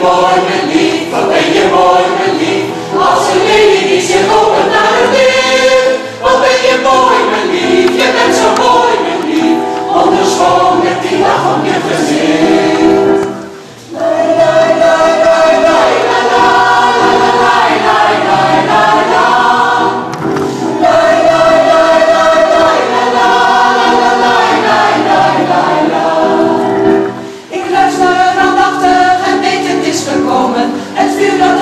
for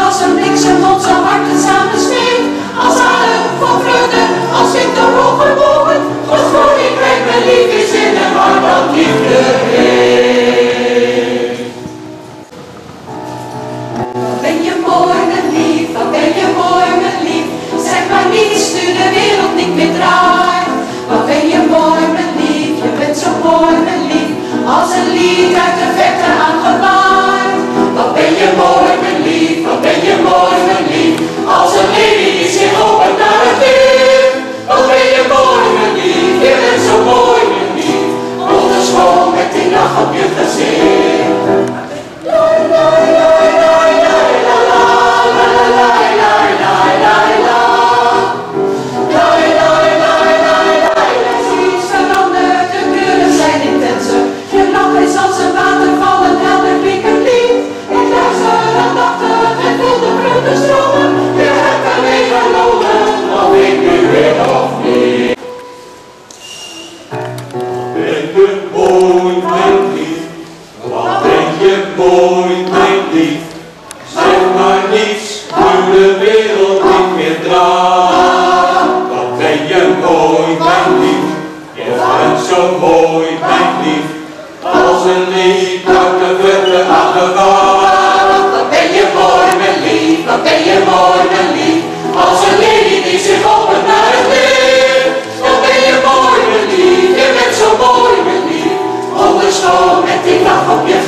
als een bliksem onze harten samen smeet. Als alle van als ik de hoge bomen. Gods koninkrijk mijn lief is in de hart van liefde heet. Wat ben je mooi mijn lief, wat ben je mooi mijn lief. Zeg maar niet, nu de wereld niet meer draai. Wat ben je mooi mijn lief, je bent zo mooi mijn lief. Als een lief. mooi, mijn je bent zo mooi, mijn lief, als een lief uit de verte achterwand. Wat ben je mooi, mijn lief, wat ben je mooi, mijn lief, als een lady die zich opent naar het licht. Wat ben je mooi, mijn lief, je bent zo mooi, mijn lief, onderstroom met die lach op je